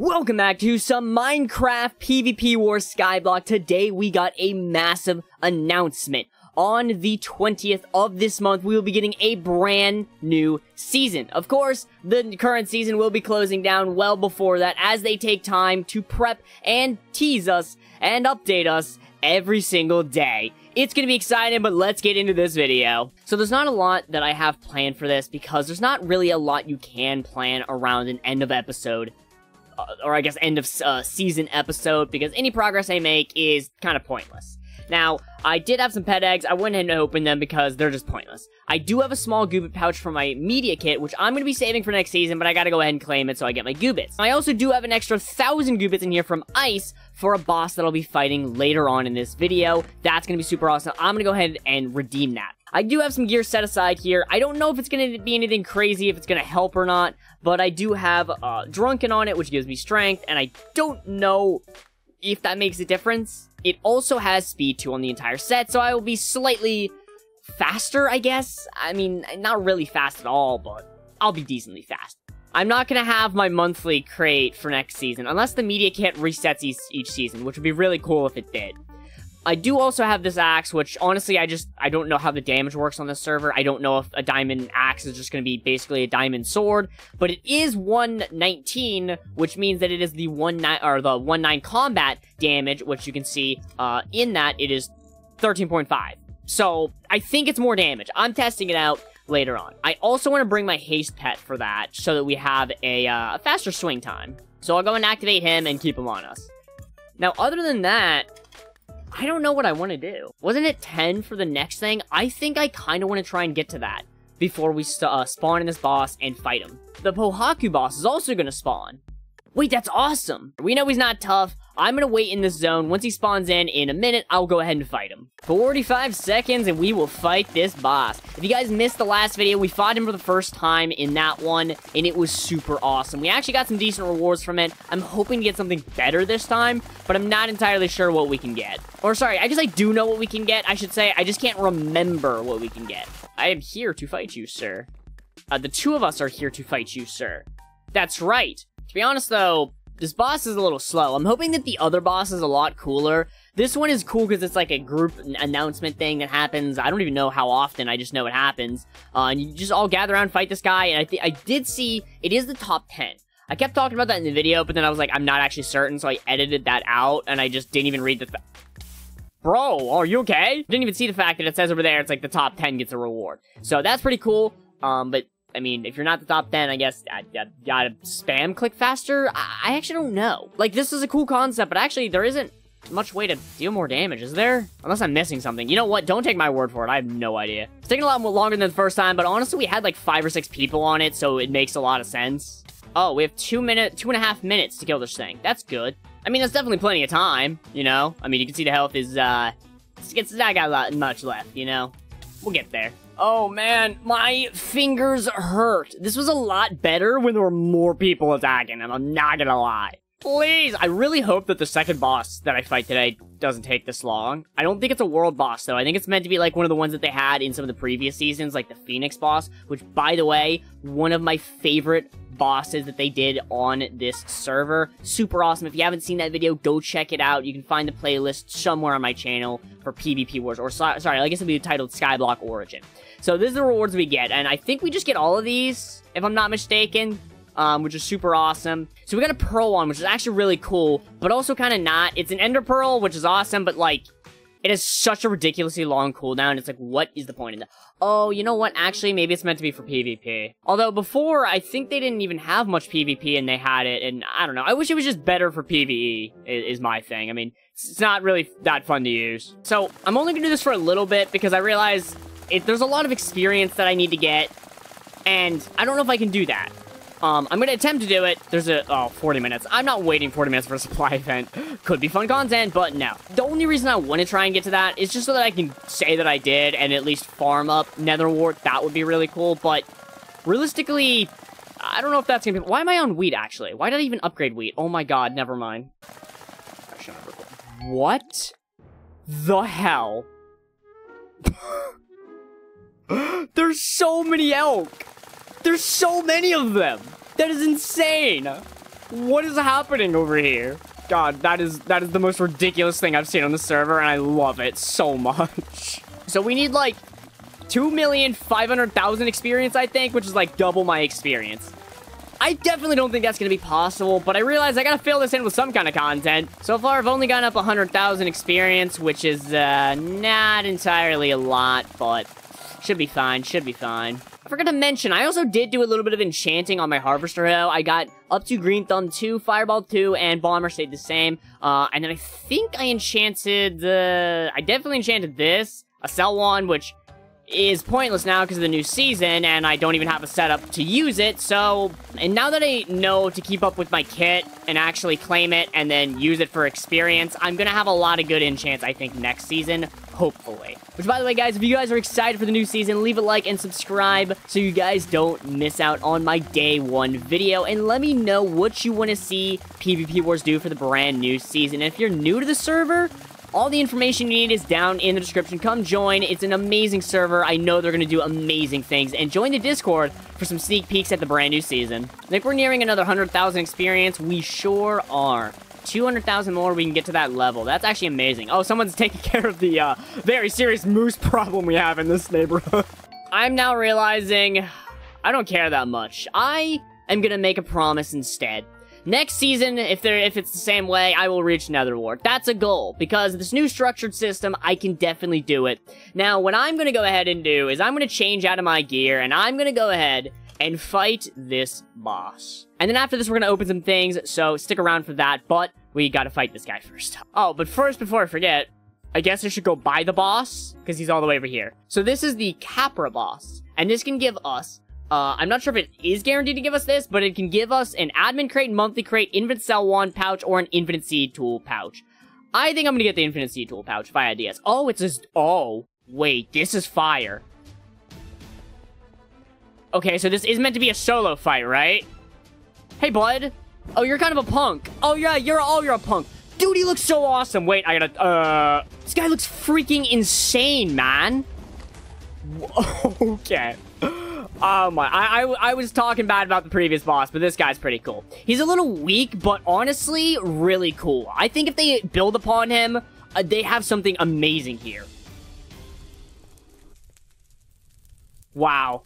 Welcome back to some Minecraft PvP War Skyblock. Today we got a massive announcement. On the 20th of this month, we will be getting a brand new season. Of course, the current season will be closing down well before that as they take time to prep and tease us and update us every single day. It's gonna be exciting, but let's get into this video. So there's not a lot that I have planned for this because there's not really a lot you can plan around an end of episode or I guess end of uh, season episode, because any progress I make is kind of pointless. Now, I did have some pet eggs. I went ahead and opened them because they're just pointless. I do have a small Goobit pouch for my media kit, which I'm going to be saving for next season, but I got to go ahead and claim it so I get my Goobits. I also do have an extra thousand Goobits in here from Ice for a boss that I'll be fighting later on in this video. That's going to be super awesome. I'm going to go ahead and redeem that. I do have some gear set aside here. I don't know if it's going to be anything crazy, if it's going to help or not, but I do have uh, Drunken on it, which gives me strength, and I don't know if that makes a difference. It also has speed 2 on the entire set, so I will be slightly faster, I guess. I mean, not really fast at all, but I'll be decently fast. I'm not going to have my monthly crate for next season, unless the media kit resets each, each season, which would be really cool if it did. I do also have this axe, which honestly, I just, I don't know how the damage works on this server. I don't know if a diamond axe is just going to be basically a diamond sword, but it is 119, which means that it is the 1 9, or the 1 9 combat damage, which you can see, uh, in that it is 13.5. So, I think it's more damage. I'm testing it out later on. I also want to bring my haste pet for that, so that we have a, uh, a faster swing time. So I'll go and activate him and keep him on us. Now, other than that, I don't know what I want to do. Wasn't it 10 for the next thing? I think I kind of want to try and get to that before we uh, spawn in this boss and fight him. The Pohaku boss is also going to spawn. Wait, that's awesome. We know he's not tough. I'm gonna wait in this zone. Once he spawns in, in a minute, I'll go ahead and fight him. 45 seconds and we will fight this boss. If you guys missed the last video, we fought him for the first time in that one, and it was super awesome. We actually got some decent rewards from it. I'm hoping to get something better this time, but I'm not entirely sure what we can get. Or sorry, I guess I do know what we can get, I should say. I just can't remember what we can get. I am here to fight you, sir. Uh, the two of us are here to fight you, sir. That's right. To be honest, though, this boss is a little slow. I'm hoping that the other boss is a lot cooler. This one is cool because it's like a group announcement thing that happens. I don't even know how often. I just know it happens. Uh, and you just all gather around, fight this guy. And I, I did see it is the top 10. I kept talking about that in the video, but then I was like, I'm not actually certain, so I edited that out, and I just didn't even read the... Bro, are you okay? Didn't even see the fact that it says over there it's like the top 10 gets a reward. So that's pretty cool. Um, but I mean, if you're not the top 10, I guess I, I gotta spam click faster. I, I, actually don't know. Like, this is a cool concept, but actually, there isn't much way to deal more damage, is there? Unless I'm missing something. You know what? Don't take my word for it. I have no idea. It's taking a lot longer than the first time, but honestly, we had like five or six people on it, so it makes a lot of sense. Oh, we have two minute, two and a half minutes to kill this thing. That's good. I mean, that's definitely plenty of time, you know? I mean, you can see the health is, uh, it's, it's not got a lot much left, you know? We'll get there. Oh man, my fingers hurt. This was a lot better when there were more people attacking him, I'm not gonna lie. Please, I really hope that the second boss that I fight today doesn't take this long. I don't think it's a world boss, though. I think it's meant to be like one of the ones that they had in some of the previous seasons, like the Phoenix boss, which, by the way, one of my favorite bosses that they did on this server. Super awesome. If you haven't seen that video, go check it out. You can find the playlist somewhere on my channel for PvP Wars, or sorry, I guess it'll be titled Skyblock Origin. So this is the rewards we get, and I think we just get all of these, if I'm not mistaken, um, which is super awesome. So we got a Pearl one, which is actually really cool, but also kind of not. It's an Ender Pearl, which is awesome, but like, it has such a ridiculously long cooldown. It's like, what is the point in that? Oh, you know what? Actually, maybe it's meant to be for PvP. Although before, I think they didn't even have much PvP and they had it, and I don't know. I wish it was just better for PvE, is, is my thing. I mean, it's not really that fun to use. So, I'm only gonna do this for a little bit because I realize it, there's a lot of experience that I need to get, and I don't know if I can do that. Um, I'm gonna attempt to do it. There's a, oh, 40 minutes. I'm not waiting 40 minutes for a supply event. Could be fun content, but no. The only reason I want to try and get to that is just so that I can say that I did and at least farm up Nether Wart. That would be really cool, but realistically, I don't know if that's gonna be, why am I on wheat, actually? Why did I even upgrade wheat? Oh my god, never mind. What the hell? There's so many elk. There's so many of them. That is insane. What is happening over here? God, that is that is the most ridiculous thing I've seen on the server, and I love it so much. So we need like 2,500,000 experience, I think, which is like double my experience. I definitely don't think that's going to be possible, but I realize I got to fill this in with some kind of content. So far, I've only gotten up 100,000 experience, which is uh, not entirely a lot, but should be fine, should be fine. I forgot to mention, I also did do a little bit of enchanting on my Harvester though. I got up to Green Thumb 2, Fireball 2, and Bomber stayed the same. Uh, and then I think I enchanted the... I definitely enchanted this, a Cell Wand, which is pointless now because of the new season, and I don't even have a setup to use it, so... And now that I know to keep up with my kit and actually claim it and then use it for experience, I'm gonna have a lot of good enchants, I think, next season, hopefully. Which, by the way, guys, if you guys are excited for the new season, leave a like and subscribe so you guys don't miss out on my day one video, and let me know what you want to see PvP Wars do for the brand new season. And if you're new to the server, all the information you need is down in the description. Come join. It's an amazing server. I know they're going to do amazing things. And join the Discord for some sneak peeks at the brand new season. I think we're nearing another 100,000 experience. We sure are. 200,000 more, we can get to that level. That's actually amazing. Oh, someone's taking care of the uh, very serious moose problem we have in this neighborhood. I'm now realizing I don't care that much. I am going to make a promise instead. Next season, if they're if it's the same way, I will reach Nether Wart. That's a goal, because this new structured system, I can definitely do it. Now, what I'm gonna go ahead and do is I'm gonna change out of my gear, and I'm gonna go ahead and fight this boss. And then after this, we're gonna open some things, so stick around for that, but we gotta fight this guy first. Oh, but first, before I forget, I guess I should go buy the boss, because he's all the way over here. So this is the Capra boss, and this can give us uh, I'm not sure if it is guaranteed to give us this, but it can give us an admin crate, monthly crate, infinite cell wand pouch, or an infinite seed tool pouch. I think I'm gonna get the infinite seed tool pouch if I had DS. Oh, it's says, oh, wait, this is fire. Okay, so this is meant to be a solo fight, right? Hey, bud. Oh, you're kind of a punk. Oh, yeah, you're, oh, you're a punk. Dude, he looks so awesome. Wait, I gotta, uh, this guy looks freaking insane, man. Okay. Oh my, I, I, I, was talking bad about the previous boss, but this guy's pretty cool. He's a little weak, but honestly, really cool. I think if they build upon him, uh, they have something amazing here. Wow.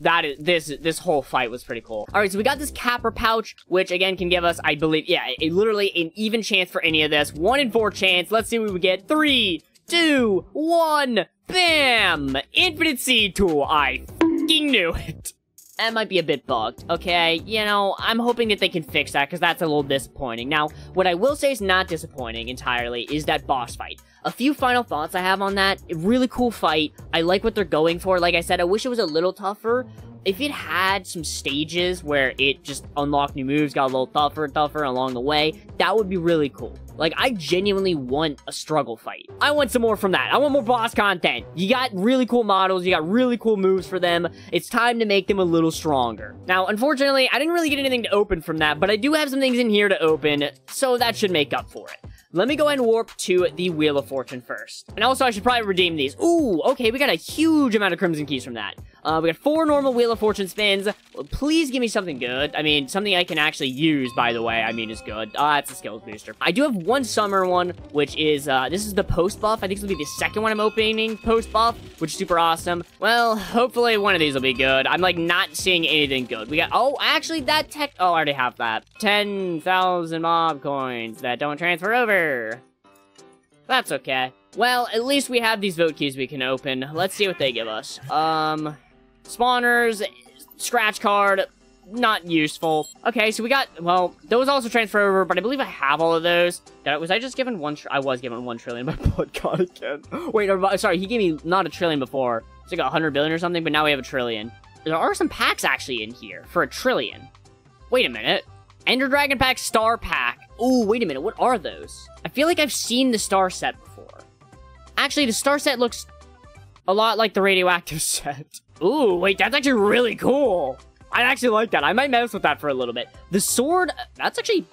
That is, this, this whole fight was pretty cool. Alright, so we got this Capra pouch, which again can give us, I believe, yeah, a, literally an even chance for any of this. One in four chance. Let's see what we get. Three, two, one. Bam! Infinite Seed Tool. I fucking knew it. That might be a bit bugged, okay? You know, I'm hoping that they can fix that, because that's a little disappointing. Now, what I will say is not disappointing entirely is that boss fight. A few final thoughts I have on that. Really cool fight. I like what they're going for. Like I said, I wish it was a little tougher, if it had some stages where it just unlocked new moves, got a little tougher and tougher along the way, that would be really cool. Like, I genuinely want a struggle fight. I want some more from that. I want more boss content. You got really cool models, you got really cool moves for them. It's time to make them a little stronger. Now, unfortunately, I didn't really get anything to open from that, but I do have some things in here to open, so that should make up for it. Let me go and warp to the Wheel of Fortune first. And also, I should probably redeem these. Ooh, okay, we got a huge amount of Crimson Keys from that. Uh, we got four normal Wheel of Fortune spins. Please give me something good. I mean, something I can actually use, by the way, I mean, is good. Ah, uh, it's a skills booster. I do have one summer one, which is, uh, this is the post buff. I think this will be the second one I'm opening post buff, which is super awesome. Well, hopefully one of these will be good. I'm, like, not seeing anything good. We got, oh, actually, that tech, oh, I already have that. 10,000 mob coins that don't transfer over. That's okay. Well, at least we have these vote keys we can open. Let's see what they give us. Um, spawners, scratch card, not useful. Okay, so we got, well, those also transfer over, but I believe I have all of those. was I just given one, I was given one trillion, blood god again. Wait, sorry, he gave me not a trillion before. It's like a hundred billion or something, but now we have a trillion. There are some packs actually in here for a trillion. Wait a minute. Ender Dragon Pack Star Pack. Oh, wait a minute. What are those? I feel like I've seen the Star set before. Actually, the Star set looks a lot like the Radioactive set. Ooh, wait, that's actually really cool. I actually like that. I might mess with that for a little bit. The sword, that's actually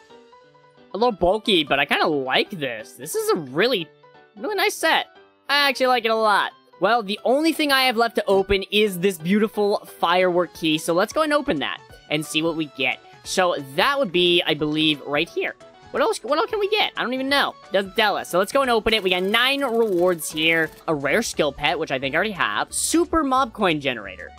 a little bulky, but I kind of like this. This is a really, really nice set. I actually like it a lot. Well, the only thing I have left to open is this beautiful firework key, so let's go and open that and see what we get. So that would be, I believe, right here. What else, what else can we get? I don't even know. Doesn't tell us. So let's go and open it. We got nine rewards here. A rare skill pet, which I think I already have. Super mob coin generator.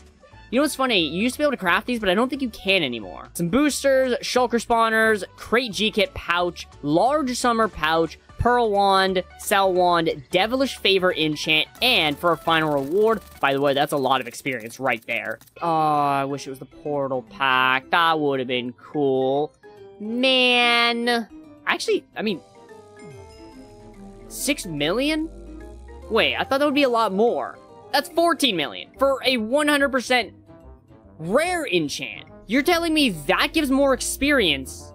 You know what's funny? You used to be able to craft these, but I don't think you can anymore. Some boosters, shulker spawners, crate G-kit pouch, large summer pouch, pearl wand, cell wand, devilish favor enchant, and for a final reward, by the way, that's a lot of experience right there. Oh, I wish it was the portal pack. That would have been cool. Man. Actually, I mean, six million? Wait, I thought that would be a lot more. That's 14 million for a 100% rare enchant. You're telling me that gives more experience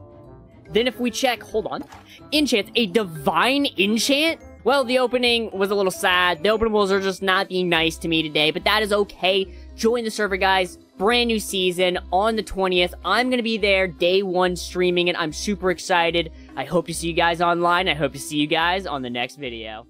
than if we check, hold on, enchant, a divine enchant? Well, the opening was a little sad. The openables are just not being nice to me today, but that is okay. Join the server, guys. Brand new season on the 20th. I'm going to be there day one streaming it. I'm super excited. I hope to see you guys online. I hope to see you guys on the next video.